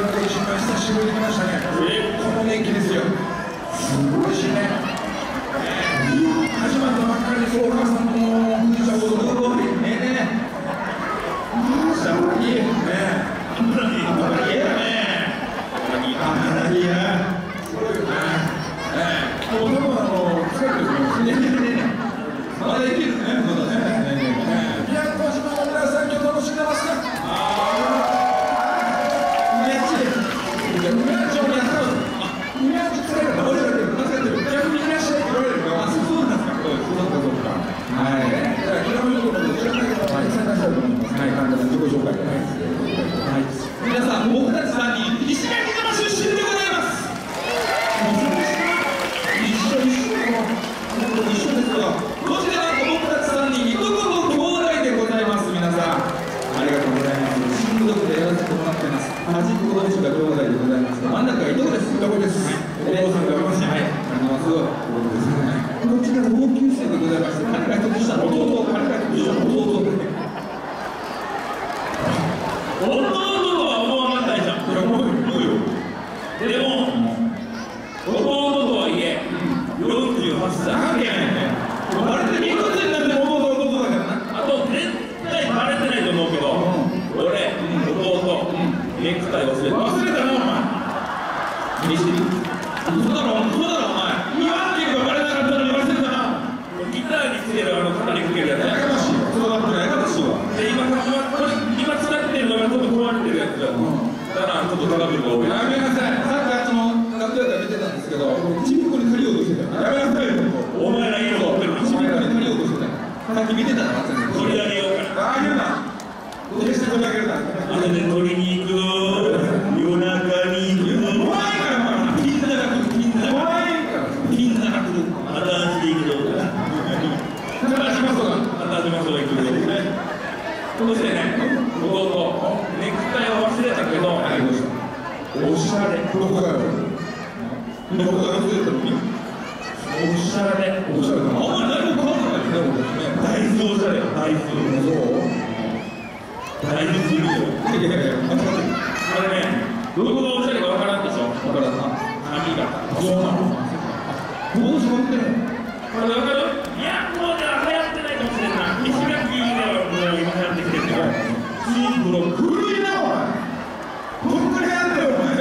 って一久しぶりに来ましたねこの気ですよ。すごいしね。始まったばっかりですお母さんとおちゃんどどね。えね。えあんまりあんまりやねあんまりやすごい。よね。え。あの疲れてるすね僕たち3人石垣島出身でございます一緒一緒一緒ですよこちらは僕たち3人いとこの兄弟でございます皆さんありがとうございます親族でやらせてもらってます端っこ同級生でございまして彼が一つ下の弟彼が一つ下の弟弟とは思わないじゃんいやもう言うよでも弟とはいえ48歳なわけないねあれでいくつになっても弟弟だからなあと絶対バレてないと思うけど俺弟ネクタイ忘れて忘れたなお前見してみ嘘だろ嘘だろお前言わんっていうかバレなかったのに忘れたなギターにつけるあの肩にかけるやつやかましいわそうだってやかましいわで今これ今使ってるのがちょっと壊れてるやつだからちょっとトラブルが多いやめなさいさっきあその楽屋で見てたんですけどちびっこに借りようとしてたやめなさいよお前らいいの持ってるのちびっこに借りようとしてたさっき見てたな松取り上げようかああげるな決して取り上げるなあれで取りに行くぞ夜中に行くぞ怖いからピンナが来るピンナが怖いからピンナが来るまた足で行くぞだからしますとかまた足元で行くぞそしてね弟ネクタイを忘れたけどおしゃれおしゃれおしゃれかなあんまり何も変わらない。よね大豆おしゃれ大豆そう大豆するよいやいやいやこれねどこがおしゃれかわからんでしょわからんな髪がどうなのどうしまってんのこれわかるいやもうじゃあ流行ってないかもしれんな石垣ではもう今流行ってきてるけどツーブロック古いなお前どんくらいやんだよお前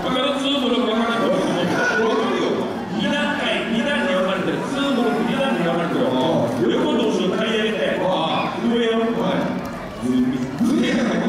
わかるツーブロックわからないかもしれない分かるよ二段階二段に分かれてるツーブロック二段に分かれてる横と後ろ買い上げてあ上をずれやないか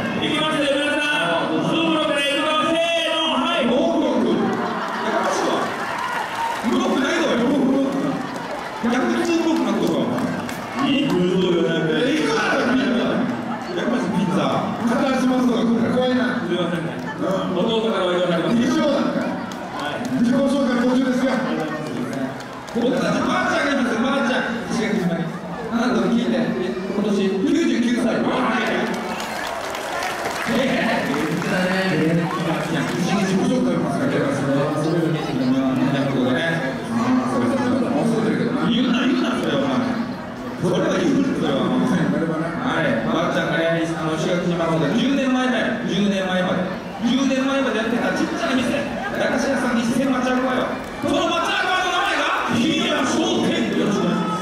に10年前まで10年前まで10年前までやってたちっちゃい店駄菓子屋さん一斉町役場よその町役場の名前が日比谷商店よろしくお願いします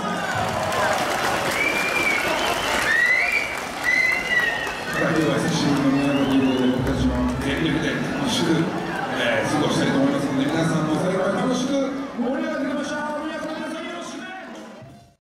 は久しぶりの宮僕たちの全力で楽しく